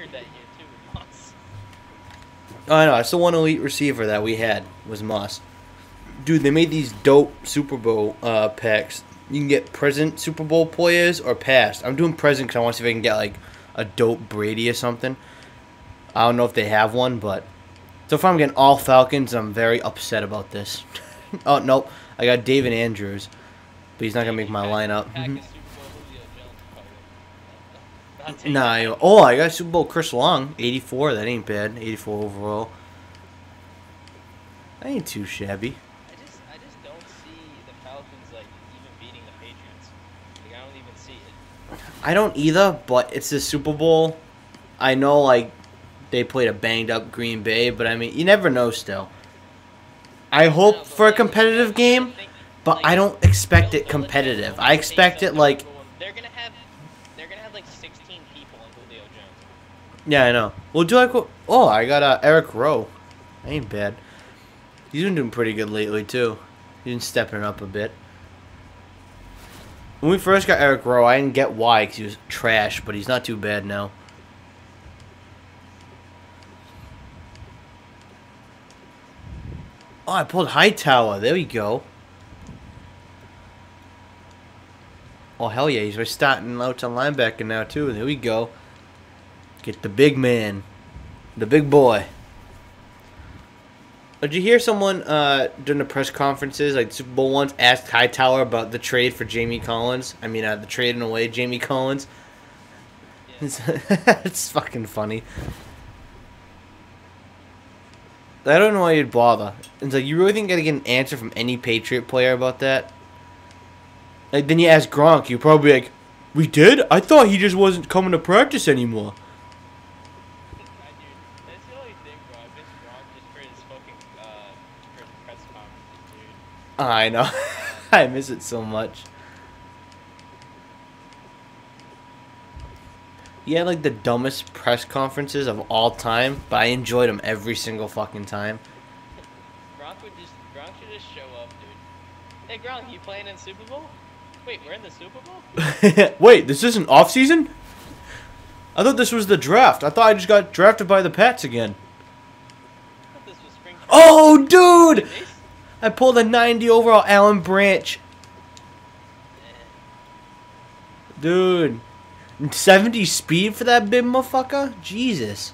record that year too with Moss. Oh, I know. That's the one elite receiver that we had was Moss. Dude, they made these dope Super Bowl uh, packs. You can get present Super Bowl players or past. I'm doing present because I want to see if I can get like a dope Brady or something. I don't know if they have one, but so far I'm getting all Falcons. I'm very upset about this. oh nope, I got David Andrews, but he's not gonna make my lineup. Pack Mhm. is Super Bowl Julio Jones you- oh, I got Super Bowl Chris Long, 84. That ain't bad. 84 overall. That ain't too shabby. I just, I just don't see the Falcons like even beating the Patriots. Like I don't even see it. I don't either, but it's the Super Bowl. I know, like, they played a banged up Green Bay, but I mean, you never know still. I hope but, for a competitive game, but like, I don't expect it competitive. I expect it like, They're gonna have, like 16 people in Julio Jones. yeah, I know. Well, do I go? Oh, I got uh, Eric Rowe. That ain't bad. He's been doing pretty good lately too. He's been stepping up a bit. When we first got Eric Rowe, I didn't get why because he was trash, but he's not too bad now. Oh, I pulled Hightower. There we go. Oh, hell yeah. He's starting out on linebacker now, too. There we go. Get the big man. The big boy. Did you hear someone uh, during the press conferences, like Super Bowl ones, asked Hightower about the trade for Jamie Collins? I mean, uh, the trade in away Jamie Collins. Yeah. It's, it's fucking funny. I don't know why you'd bother. It's like you really think I get an answer from any Patriot player about that? Like then you ask Gronk, you're probably like, "We did? I thought he just wasn't coming to practice anymore." I do. That's the only thing, bro. I miss Gronk just for his fucking uh, for his press conferences, dude. I know. I miss it so much. He had like the dumbest press conferences of all time, but I enjoyed them every single fucking time. Gronk would just Gronk should just show up, dude. Hey Gronk, you playing in Super Bowl? Wait, we're in the Super Bowl? Wait, this isn't off season? I thought this was the draft. I thought I just got drafted by the Pats again. I thought this was spring. Oh, dude! I pulled a 90 overall Alan Branch. Eh. Dude. 70 speed for that big motherfucker? Jesus.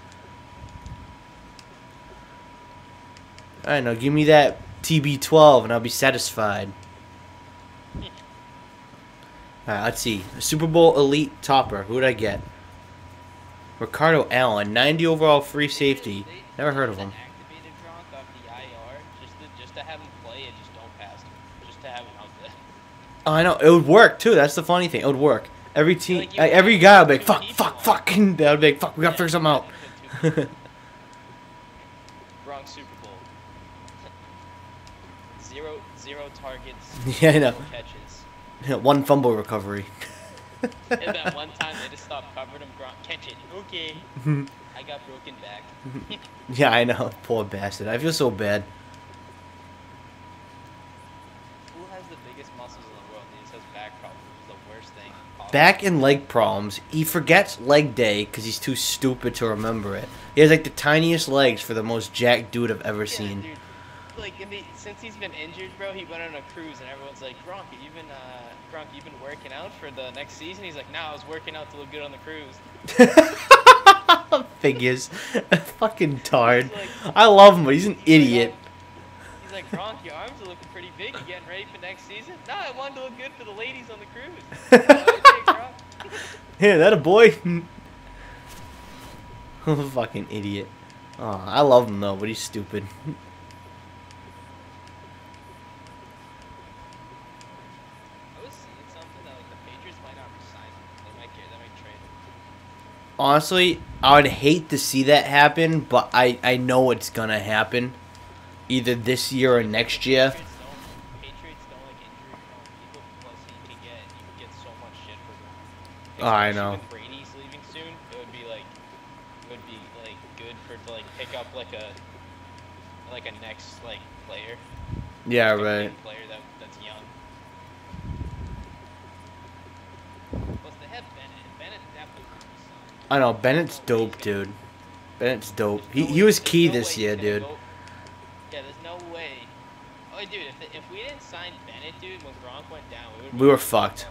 Alright, now give me that TB12 and I'll be satisfied. Alright, let's see. Super Bowl Elite Topper. Who would I get? Ricardo Allen, 90 overall free safety. Never heard of him. Activated Gronk off the IR just to just to have him play and just don't pass him, just to have him out there. Oh, I know. It would work, too. That's the funny thing. It would work. Every team, Like, every guy would be like, fuck, fuck, on fuck. And they would be like, fuck, we gotta figure something out. put two people. Gronk Super Bowl. Zero zero targets. Yeah, I know. Catches. One fumble recovery. And that one time they just stopped covering him. Gronk catch it. Okay. I got broken back. yeah, I know. Poor bastard. I feel so bad. Who has the biggest muscles in the world? He has back problems. The worst thing. possible. Back and leg problems. He forgets leg day because he's too stupid to remember it. He has like the tiniest legs for the most jacked dude I've ever Yeah, seen. dude. Like in the, since he's been injured, bro, he went on a cruise and everyone's like, Gronk, you been uh, Gronk, you've been working out for the next season? He's like, Nah, I was working out to look good on the cruise. Figures. Fucking tard. Like- I love him, but he's an he's idiot. "Oh," He's like, Gronk, your arms are looking pretty big. You getting ready for next season? Nah, I wanted to look good for the ladies on the cruise. "Oh, okay, Yeah, that a boy. Fucking idiot. Oh, I love him though, but he's stupid. I was seeing something that like the Patriots might not resign him. They might get, they might trade him. Honestly, I would hate to see that happen, but I, I know it's gonna happen. Either this year or next year. Patriots don't, Patriots don't like injury prone people plus he can get you can get so much shit for them. Oh, I know. Brady's leaving soon, it would be like it would be like good for to like pick up like a like a next like player. Yeah, like right. Player that that's young. Plus they have Bennett. Bennett definitely could be signed. I know Bennett's dope, dude. Bennett's dope. He he was key this year, dude. Yeah, there's no way. Oh, dude, if, if we didn't sign Bennett, dude, when Gronk went down, we, would We were fucked.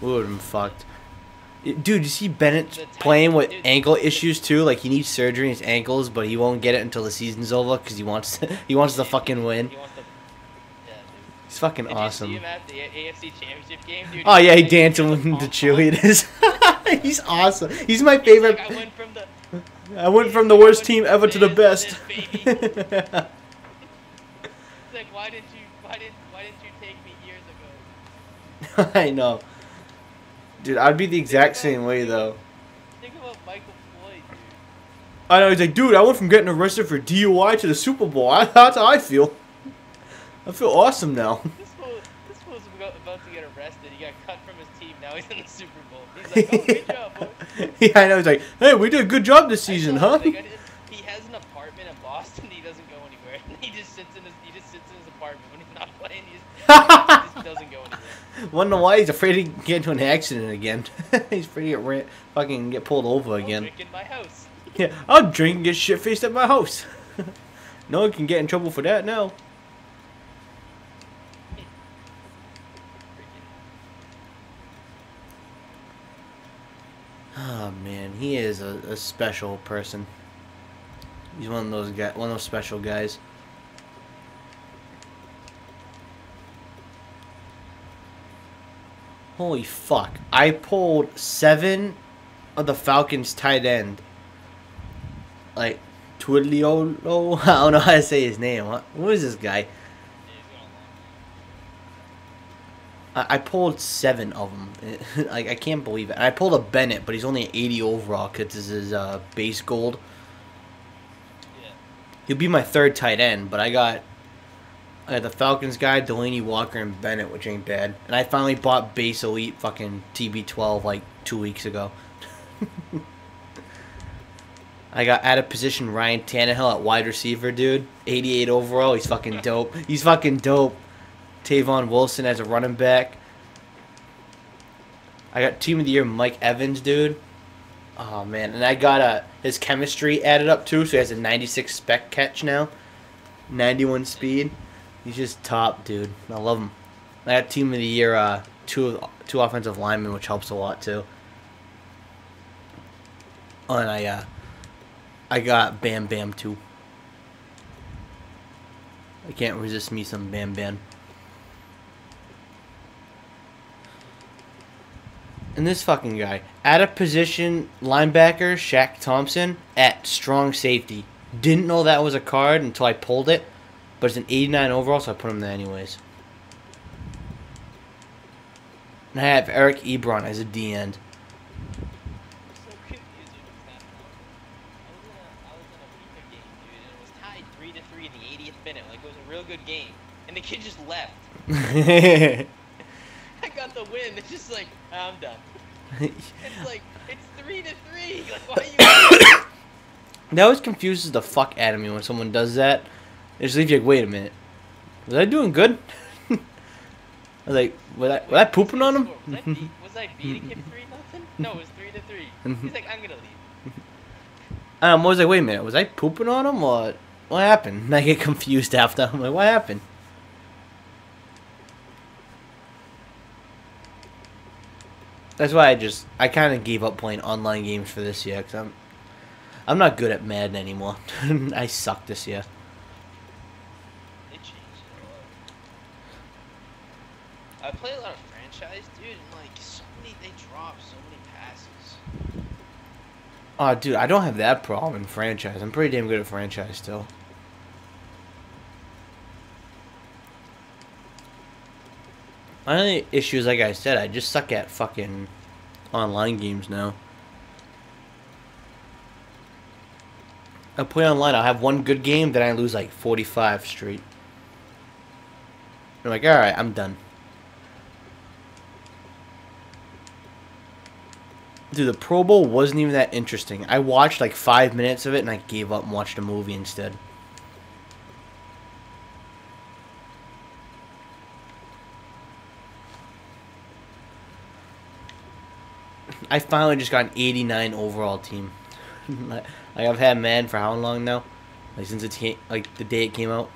We would have been fucked. Dude, you see Bennett playing with dude, ankle issues too. Like he needs surgery in his ankles, but he won't get it until the season's over because he wants he wants to fucking win. He wants to, yeah, He's fucking Did you see awesome. him at the AFC Championship game, dude? Oh yeah, he dancing with the "Pom-pom." cheerleaders. He's awesome. He's my favorite. like, I went from the I went from the worst team ever to the best. It's like, why didn't you, why didn't, why didn't you take me years ago? I know. Dude, I'd be the exact same way though. Think about Michael Floyd, dude. I know he's like, dude, I went from getting arrested for DUI to the Super Bowl. That's how I feel. I feel awesome now. This fool, this fool's about about to get arrested. He got cut from his team. Now he's in the Super Bowl. He's like, oh, good job, boys. yeah, I know. He's like, hey, we did a good job this season, huh? like, he has an apartment in Boston. He doesn't go anywhere. He just sits in his he just sits in his apartment when he's not playing. He just, he just doesn't go anywhere. Wonder why he's afraid to get into an accident again. he's afraid to get ran, fucking get pulled over I'll again. drink in my house. Yeah, I'll drink and get shit faced at my house. no one can get in trouble for that now. Oh man, he is a, a special person. He's one of those guy, one of those special guys. Holy fuck! I pulled seven of the Falcons tight end. Like Twidliolo, I don't know how to say his name. What, what is this guy? I, I pulled seven of them. like I can't believe it. I pulled a Bennett, but he's only an 80 overall because this is uh, base gold. Yeah. He'll be my third tight end, but I got I got the Falcons guy, Delanie Walker, and Bennett, which ain't bad. And I finally bought base elite fucking TB12 like two weeks ago. I got out of position Ryan Tannehill at wide receiver, dude. 88 overall. He's fucking dope. He's fucking dope. Tavon Wilson as a running back. I got team of the year Mike Evans, dude. Oh man, and I got uh, his chemistry added up too, so he has a 96 spec catch now, 91 speed. He's just top, dude. I love him. I got team of the year uh, two two offensive linemen, which helps a lot too. Oh, and I uh, I got Bam Bam too. I can't resist me some Bam Bam. And this fucking guy. Out of position linebacker, Shaq Thompson, at strong safety. Didn't know that was a card until I pulled it. But it's an 89 overall, so I put him there anyways. And I have Eric Ebron as a D end. so confused with what's happening. I was in a, I was in a FIFA game, dude, and it was tied three to three in the 80th minute. Like it was a real good game, and the kid just left. The win. It's just like I'm done. It's like it's three to three. Like why are you? that always confuses the fuck out of me when someone does that. They just leave you like, wait a minute. Was I doing good? I was like, was I, was I pooping on him? Was I, beat, was I beating him three nothing? No, it was three to three. He's like, I'm gonna leave. Um, I was like, wait a minute, was I pooping on him or what happened? And I get confused after. I'm like, what happened? That's why I just I kind of gave up playing online games for this year because I'm I'm not good at Madden anymore. I suck this year. They changed it a lot. I play a lot of franchise, dude, and like so many, they drop so many passes. Oh, dude, I don't have that problem in franchise. I'm pretty damn good at franchise still. My only issue is, like I said, I just suck at fucking online games now. I play online, I'll have one good game, then I lose like 45 straight. I'm like, alright, I'm done. Dude, the Pro Bowl wasn't even that interesting. I watched like five minutes of it and I gave up and watched a movie instead. I finally just got an 89 overall team. like I've had Madden for how long now? Like since it came, like the day it came out.